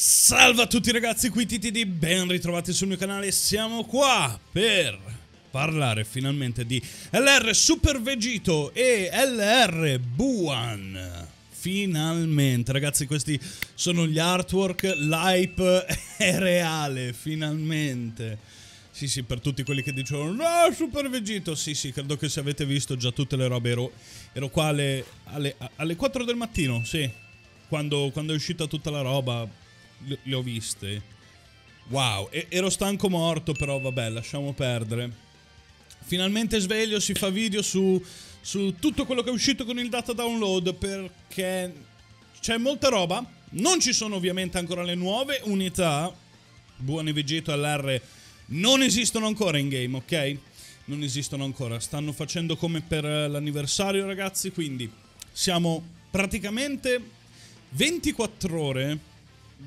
Salve a tutti ragazzi, qui TTD, ben ritrovati sul mio canale, siamo qua per parlare finalmente di LR Super Vegito e LR Buan. Finalmente, ragazzi, questi sono gli artwork, l'hype è reale, finalmente. Sì, sì, per tutti quelli che dicevano No, Super Vegito Sì, sì, credo che se avete visto già tutte le robe Ero, ero qua alle, alle, alle 4 del mattino, sì Quando, quando è uscita tutta la roba Le, ho viste Wow, e, ero stanco morto Però vabbè, lasciamo perdere Finalmente sveglio, si fa video su, su tutto quello che è uscito con il data download Perché c'è molta roba Non ci sono ovviamente ancora le nuove unità Buone Vegeto LR non esistono ancora in game, ok? Non esistono ancora. Stanno facendo come per l'anniversario, ragazzi. Quindi siamo praticamente 24 ore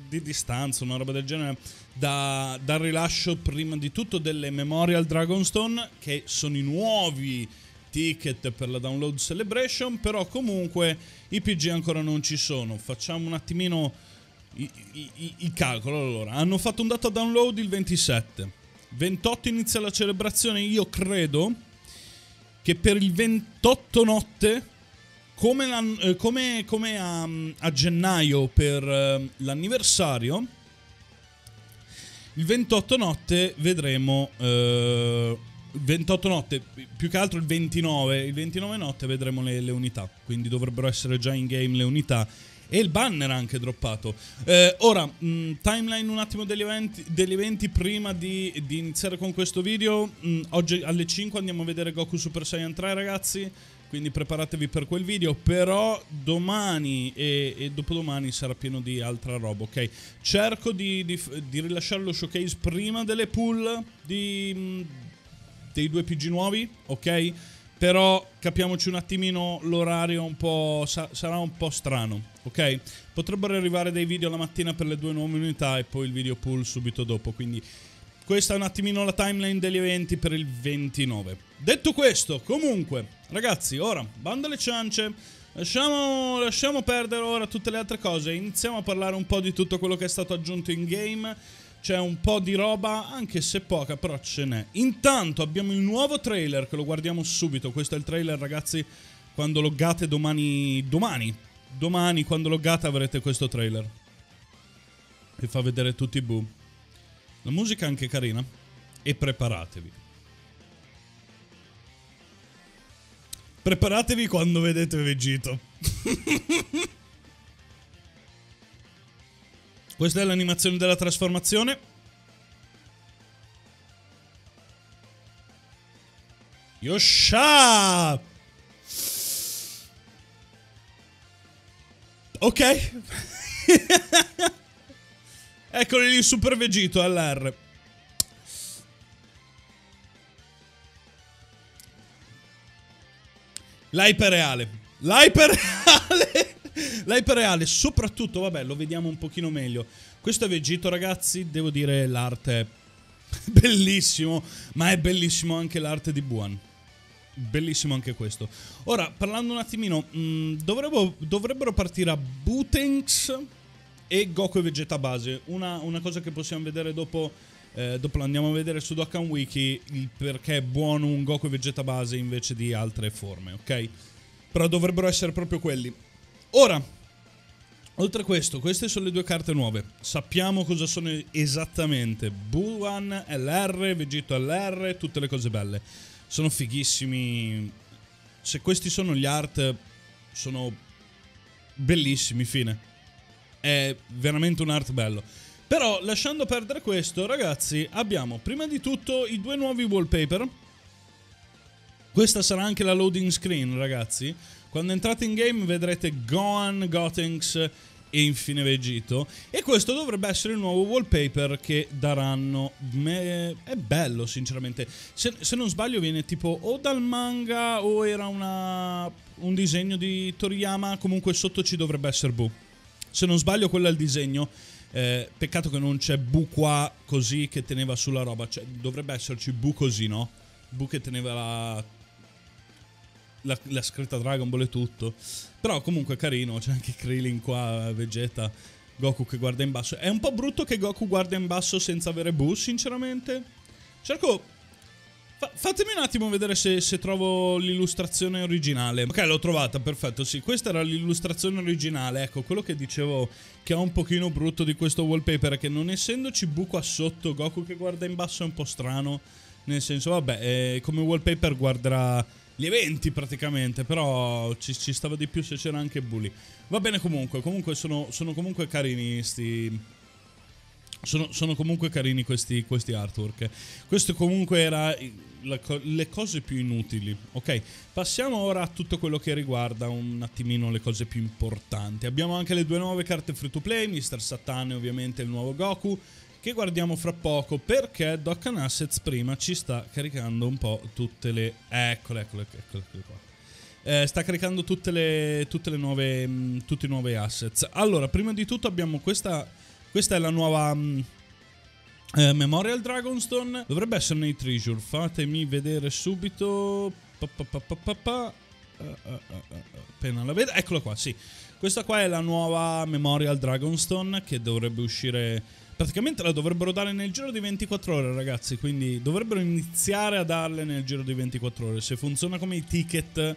di distanza, una roba del genere, da, dal rilascio prima di tutto delle Memorial Dragonstone, che sono i nuovi ticket per la Download Celebration, però comunque i PG ancora non ci sono. Facciamo un attimino il, calcolo. Allora, hanno fatto un data download il 27 28 inizia la celebrazione, io credo che per il 28 notte, come, eh, come, come a, a, gennaio per uh, l'anniversario, il 28 notte vedremo... Uh, 28 notte, più che altro il 29, il 29 notte vedremo le, le unità, quindi dovrebbero essere già in game le unità e il banner anche droppato. Eh, ora, mh, mm, timeline un attimo degli eventi, degli eventi prima di, di, iniziare con questo video. Mh, mm, oggi alle 5 andiamo a vedere Goku Super Saiyan 3 ragazzi, quindi preparatevi per quel video. Però domani e, e dopodomani sarà pieno di altra roba, ok? Cerco di, di, di rilasciare lo showcase prima delle pool di, mm, dei due PG nuovi, ok? Però capiamoci un attimino l'orario un po'. Sa- sarà un po' strano, ok? Potrebbero arrivare dei video la mattina per le due nuove unità e poi il video pool subito dopo. Quindi questa è un attimino la timeline degli eventi per il 29. Detto questo, comunque, ragazzi, ora bando alle ciance. Lasciamo, lasciamo perdere ora tutte le altre cose. Iniziamo a parlare un po' di tutto quello che è stato aggiunto in game c'è un po' di roba, anche se poca, però ce n'è. Intanto abbiamo il nuovo trailer che lo guardiamo subito. Questo è il trailer, ragazzi. Quando loggate domani. Domani. Domani, quando loggate, avrete questo trailer. E fa vedere tutti i boo. La musica è anche carina. E preparatevi. Preparatevi quando vedete Vegito. Questa è l'animazione della trasformazione. Yosha! Ok. Eccoli lì, super vegito all'R. L'iperreale. L'iperreale. L'hyperreale, soprattutto, vabbè, lo vediamo un pochino meglio. Questo è Vegito, ragazzi, devo dire l'arte è bellissimo, ma è bellissimo anche l'arte di Buon. Bellissimo anche questo. Ora, parlando un attimino, mh, mm, dovrebbero, dovrebbero partire a Butenks e Goku e Vegeta base. Una, una cosa che possiamo vedere dopo, eh, dopo lo andiamo a vedere su Dokkan Wiki, il perché è buono un Goku e Vegeta base invece di altre forme, ok? Però dovrebbero essere proprio quelli. Ora, oltre a questo, queste sono le due carte nuove. Sappiamo cosa sono esattamente. Buan LR, Vegito LR, tutte le cose belle. Sono fighissimi. Se questi sono gli art, sono bellissimi, fine. È veramente un art bello. Però, lasciando perdere questo, ragazzi, abbiamo prima di tutto i due nuovi wallpaper. Questa sarà anche la loading screen, ragazzi. Quando entrate in game vedrete Gohan, Gotenks e infine Vegito. E questo dovrebbe essere il nuovo wallpaper che daranno. Me... È bello, sinceramente. Se, se, non sbaglio, viene tipo o dal manga o era una... un disegno di Toriyama. Comunque sotto ci dovrebbe essere Bu. Se non sbaglio, quello è il disegno. Eh, peccato che non c'è Bu qua così che teneva sulla roba. Cioè, dovrebbe esserci Bu così, no? Bu che teneva la la, la, scritta Dragon Ball e tutto. Però comunque carino, c'è anche Krillin qua, Vegeta. Goku che guarda in basso. È un po' brutto che Goku guarda in basso senza avere Bu, sinceramente. Cerco Fa- fatemi un attimo vedere se, se, trovo l'illustrazione originale. Ok, l'ho trovata, perfetto. Sì, questa era l'illustrazione originale. Ecco, quello che dicevo che è un pochino brutto di questo wallpaper è che non essendoci Bu qua sotto, Goku che guarda in basso è un po' strano. Nel senso, vabbè, eh, come wallpaper guarderà gli eventi praticamente, però ci, ci, stava di più se c'era anche Bully. Va bene comunque, comunque sono, sono comunque carini sti sono, sono, comunque carini questi, questi, artwork. Questo comunque era la, le cose più inutili. Ok, passiamo ora a tutto quello che riguarda un attimino le cose più importanti. Abbiamo anche le due nuove carte free to play, Mr. Satan e ovviamente il nuovo Goku, che guardiamo fra poco perché Dokkan Assets prima ci sta caricando un po' tutte le... Eccole, eccole, eccole, eccole qua. Eh, sta caricando tutte le, tutte le nuove, mh, tutti i nuovi assets. Allora, prima di tutto abbiamo questa questa è la nuova... Um, eh, Memorial Dragonstone dovrebbe essere nei treasure. Fatemi vedere subito. Pa, pa, pa, uh, uh, uh, appena la vedo. Eccolo qua, sì. Questa qua è la nuova Memorial Dragonstone che dovrebbe uscire. Praticamente la dovrebbero dare nel giro di 24 ore, ragazzi. Quindi dovrebbero iniziare a darle nel giro di 24 ore. Se funziona come i ticket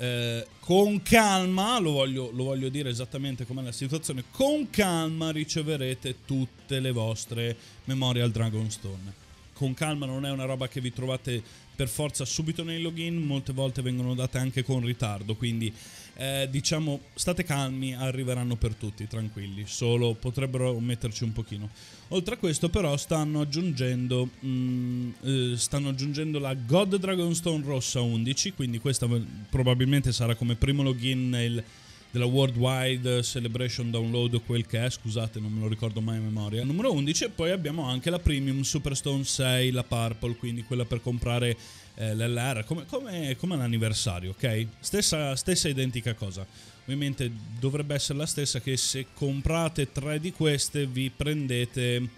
eh, con calma, lo voglio, lo voglio dire esattamente com'è la situazione, con calma riceverete tutte le vostre Memorial Dragonstone. Con calma non è una roba che vi trovate per forza subito nei login, molte volte vengono date anche con ritardo, quindi eh, diciamo state calmi, arriveranno per tutti, tranquilli, solo potrebbero metterci un pochino. Oltre a questo però stanno aggiungendo, mm, eh, stanno aggiungendo la God Dragonstone Rossa 11, quindi questa probabilmente sarà come primo login nel della Worldwide Celebration Download, quel che è, scusate, non me lo ricordo mai a memoria. Numero 11 e poi abbiamo anche la Premium Superstone 6, la Purple, quindi quella per comprare eh, l'LR, come, come, come l'anniversario, ok? Stessa, stessa identica cosa. Ovviamente dovrebbe essere la stessa che se comprate tre di queste vi prendete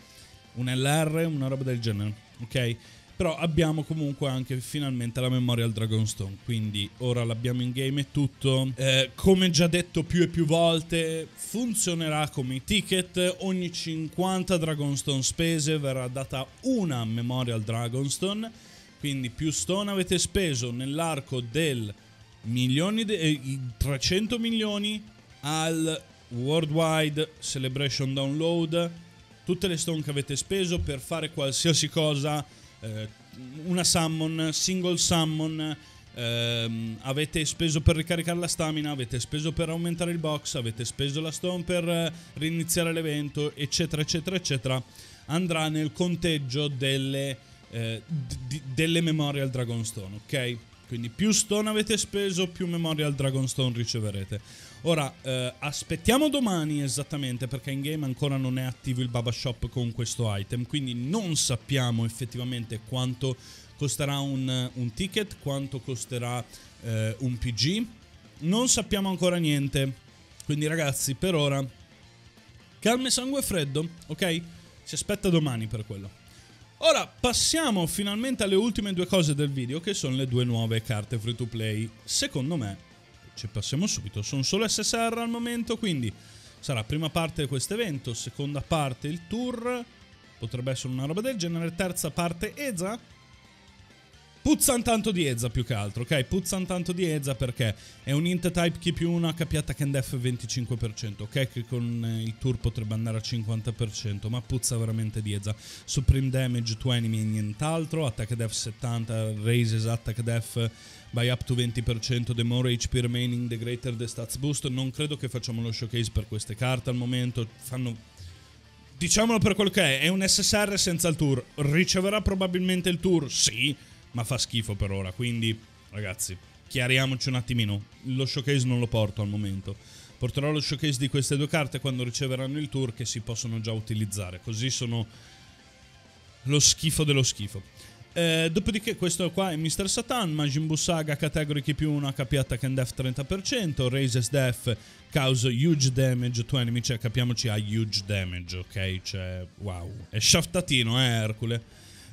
un LR, una roba del genere, ok? Però abbiamo comunque anche finalmente la Memorial Dragonstone. Quindi ora l'abbiamo in game e tutto. Eh, come già detto più e più volte, funzionerà come ticket. Ogni 50 Dragonstone spese verrà data una Memorial Dragonstone. Quindi più stone avete speso nell'arco del milioni de- eh, 300 milioni al Worldwide Celebration Download. Tutte le stone che avete speso per fare qualsiasi cosa eh, una summon, single summon, ehm, avete speso per ricaricare la stamina, avete speso per aumentare il box, avete speso la stone per eh, riniziare l'evento, eccetera, eccetera, eccetera, andrà nel conteggio delle, eh, d- delle Memorial Dragonstone, ok? Quindi più stone avete speso, più Memorial Dragonstone riceverete. Ora, eh, aspettiamo domani esattamente perché in game ancora non è attivo il Baba Shop con questo item, quindi non sappiamo effettivamente quanto costerà un, un ticket, quanto costerà eh, un PG, non sappiamo ancora niente. Quindi ragazzi, per ora, calma e sangue freddo, ok? Si aspetta domani per quello. Ora passiamo finalmente alle ultime due cose del video, che sono le due nuove carte free to play. Secondo me ci passiamo subito. Sono solo SSR al momento, quindi sarà prima parte questo evento, seconda parte il tour, potrebbe essere una roba del genere, terza parte EZA. Puzzan tanto di Ezza più che altro, ok? Puzzan tanto di Ezza perché è un int type chi più 1 HP attack and def 25%, ok? Che con eh, il tour potrebbe andare a 50%, ma puzza veramente di Ezza. Supreme damage to enemy e nient'altro, attack def 70, raises attack def by up to 20%, the more HP remaining, the greater the stats boost. Non credo che facciamo lo showcase per queste carte al momento. Fanno. Diciamolo per quel che è, è un SSR senza il tour. Riceverà probabilmente il tour? Sì, ma fa schifo per ora. Quindi, ragazzi, chiariamoci un attimino. Lo showcase non lo porto al momento. Porterò lo showcase di queste due carte quando riceveranno il tour che si possono già utilizzare. Così sono lo schifo dello schifo. Eh, dopodiché questo qua è Mr. Satan, Majin Buu Saga, Category K più 1, HP Attack and Def 30%, Raises Def, causa huge damage to enemy, cioè capiamoci ha huge damage, ok? Cioè, wow. È shaftatino, eh, Ercole.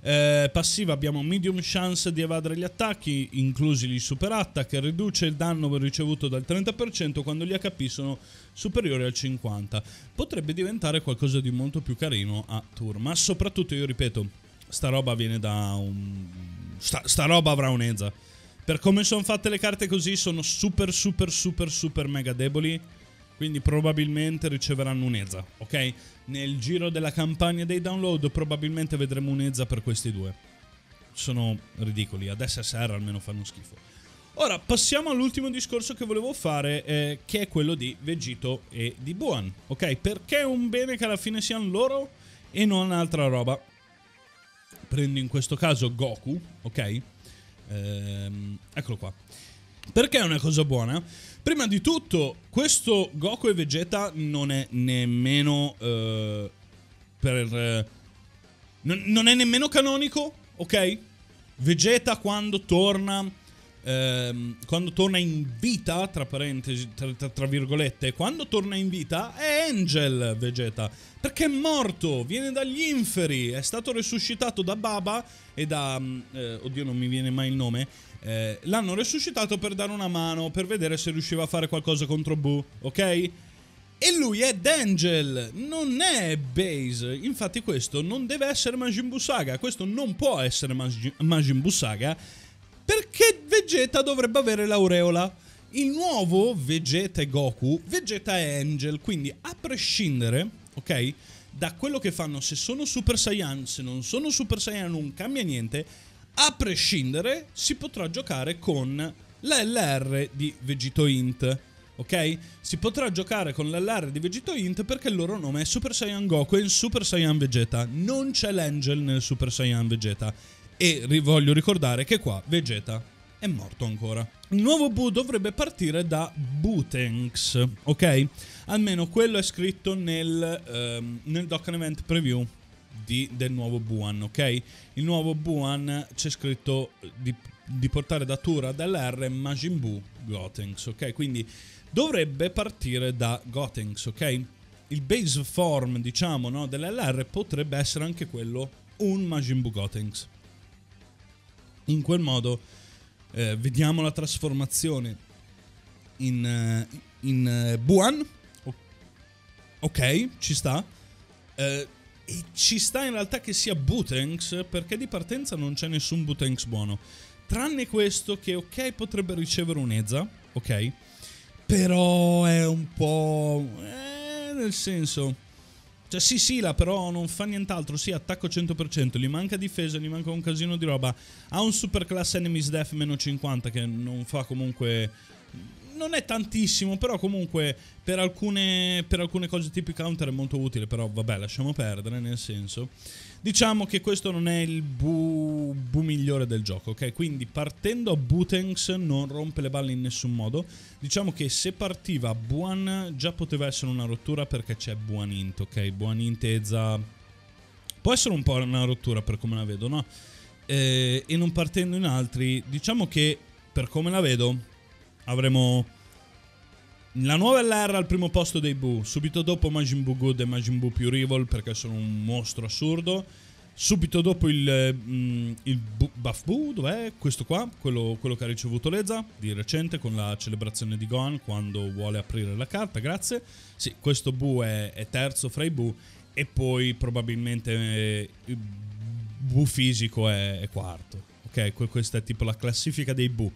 Eh, passiva abbiamo medium chance di evadere gli attacchi, inclusi gli super attack, riduce il danno ricevuto dal 30% quando gli HP sono superiori al 50%. Potrebbe diventare qualcosa di molto più carino a tour, ma soprattutto io ripeto, sta roba viene da un... sta, sta roba avrà un'ezza. Per come sono fatte le carte così sono super super super super mega deboli quindi probabilmente riceveranno un'EZA, ok? Nel giro della campagna dei download probabilmente vedremo un'EZA per questi due. Sono ridicoli, ad SSR almeno fanno schifo. Ora passiamo all'ultimo discorso che volevo fare, eh, che è quello di Vegito e di Buon, ok? Perché è un bene che alla fine siano loro e non altra roba. Prendo in questo caso Goku, ok? Ehm, eccolo qua. Perché è una cosa buona? Prima di tutto, questo Goku e Vegeta non è nemmeno uh, per... Non, non è nemmeno canonico, ok? Vegeta quando torna ehm, quando torna in vita, tra parentesi, tra, tra, tra, virgolette, quando torna in vita è Angel Vegeta, perché è morto, viene dagli inferi, è stato resuscitato da Baba e da... Mm, eh, oddio non mi viene mai il nome, eh, l'hanno resuscitato per dare una mano, per vedere se riusciva a fare qualcosa contro Boo, ok? E lui è D'Angel, non è Base. Infatti questo non deve essere Majin Buu Saga, questo non può essere Majin Buu Saga perché Vegeta dovrebbe avere l'aureola. Il nuovo Vegeta e Goku, Vegeta è Angel, quindi a prescindere, ok, da quello che fanno, se sono Super Saiyan, se non sono Super Saiyan non cambia niente, a prescindere si potrà giocare con l'LR di Vegito Int. Ok? Si potrà giocare con l'LR di Vegito Int perché il loro nome è Super Saiyan Goku e Super Saiyan Vegeta. Non c'è l'Angel nel Super Saiyan Vegeta. E voglio ricordare che qua Vegeta è morto ancora. Il nuovo Buu dovrebbe partire da Butenks, ok? Almeno quello è scritto nel, um, nel Dokkan Event Preview di, del nuovo Buan, ok? Il nuovo Buan c'è scritto di, di portare da Tura dall'R Majin Buu Gotenks, ok? Quindi dovrebbe partire da Gotenks, ok? Il base form, diciamo, no, dell'LR potrebbe essere anche quello un Majin Buu Gotenks in quel modo eh, vediamo la trasformazione in, uh, in uh, Buan. ok, ci sta. Uh, e ci sta in realtà che sia Butenks, perché di partenza non c'è nessun Butenks buono. Tranne questo che, ok, potrebbe ricevere un'Ezza, ok? Però è un po'... Eh, nel senso cioè sì sì, la però non fa nient'altro, sì attacco 100%, gli manca difesa, gli manca un casino di roba. Ha un super class enemies def meno 50 che non fa comunque non è tantissimo, però comunque per alcune, per alcune cose tipo counter è molto utile, però vabbè lasciamo perdere, nel senso. Diciamo che questo non è il bu, bu migliore del gioco, ok? Quindi partendo a Butengs non rompe le balle in nessun modo. Diciamo che se partiva Buan già poteva essere una rottura perché c'è Buanint, ok? Buanint Eza... Può essere un po' una rottura per come la vedo, no? Eh, e non partendo in altri, diciamo che per come la vedo avremo la nuova LR al primo posto dei Buu, subito dopo Majin Buu Good e Majin Buu più Rival perché sono un mostro assurdo. Subito dopo il, mm, il Buff Buu, dov'è? Questo qua, quello, quello, che ha ricevuto Leza di recente con la celebrazione di Gohan quando vuole aprire la carta, grazie. Sì, questo Buu è, è terzo fra i Buu e poi probabilmente eh, il Buu fisico è, è quarto. Ok, questa è tipo la classifica dei Buu.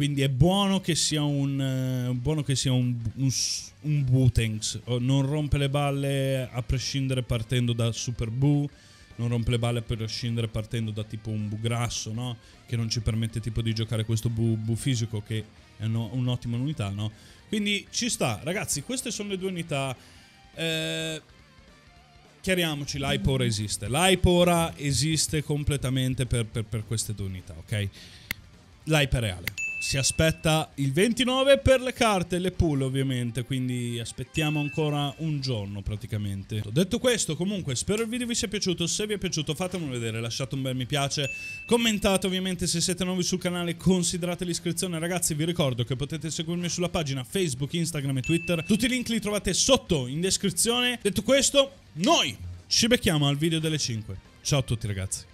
Quindi è buono che sia un, uh, buono che sia un, un, un Butengs. Non rompe le balle a prescindere partendo da Super Boo. Non rompe le balle a prescindere partendo da tipo un Bu grasso, no? Che non ci permette tipo di giocare questo Bu, bu fisico che è no, un'ottima unità, no? Quindi ci sta. Ragazzi, queste sono le due unità. Eh, chiariamoci, l'Hypora esiste. L'Hypora esiste completamente per, per, per queste due unità, ok? L'Hyper reale si aspetta il 29 per le carte e le pull ovviamente, quindi aspettiamo ancora un giorno praticamente. Detto questo comunque spero il video vi sia piaciuto, se vi è piaciuto fatemelo vedere, lasciate un bel mi piace, commentate ovviamente se siete nuovi sul canale, considerate l'iscrizione ragazzi, vi ricordo che potete seguirmi sulla pagina Facebook, Instagram e Twitter, tutti i link li trovate sotto in descrizione. Detto questo, noi ci becchiamo al video delle 5. Ciao a tutti ragazzi.